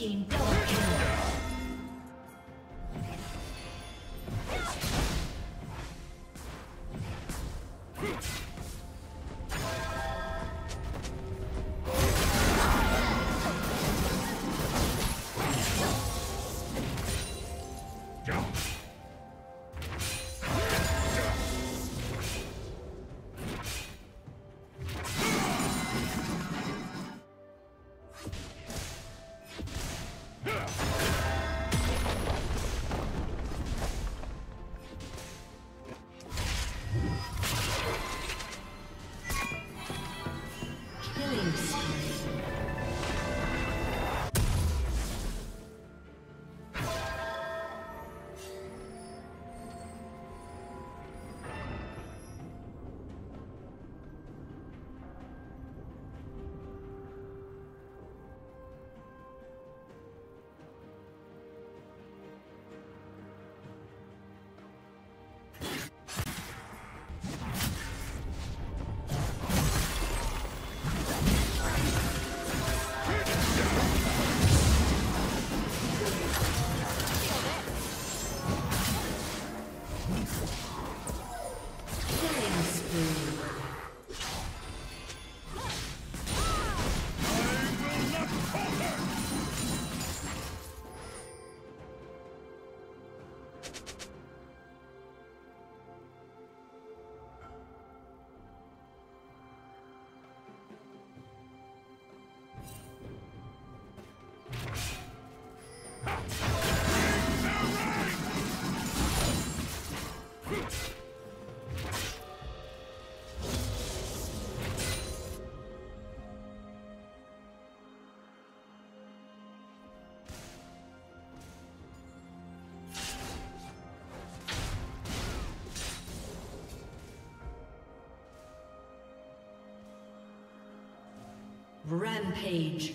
team double kill. Rampage.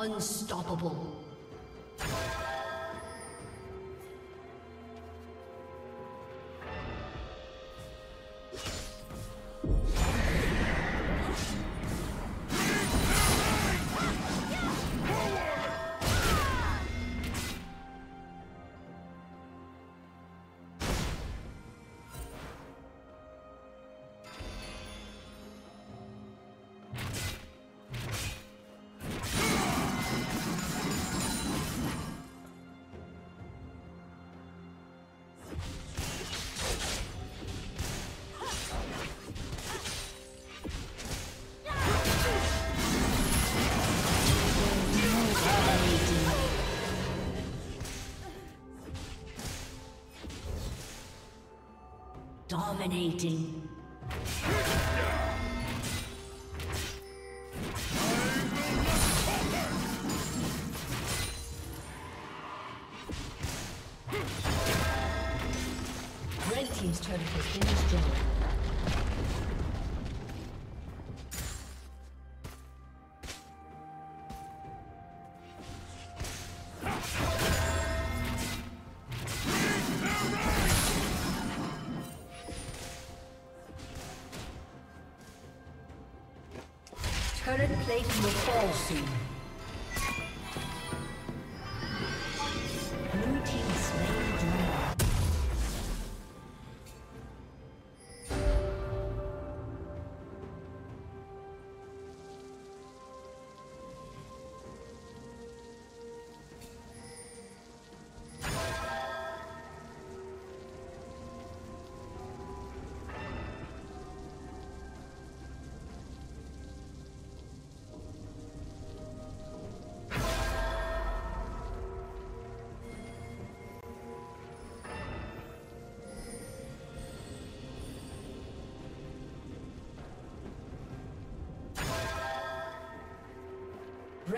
Unstoppable. Dominating. Turret plate will fall soon.